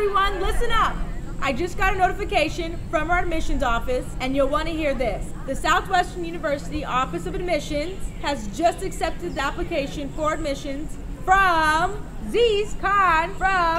everyone, listen up. I just got a notification from our admissions office, and you'll want to hear this. The Southwestern University Office of Admissions has just accepted the application for admissions from Zeest Khan from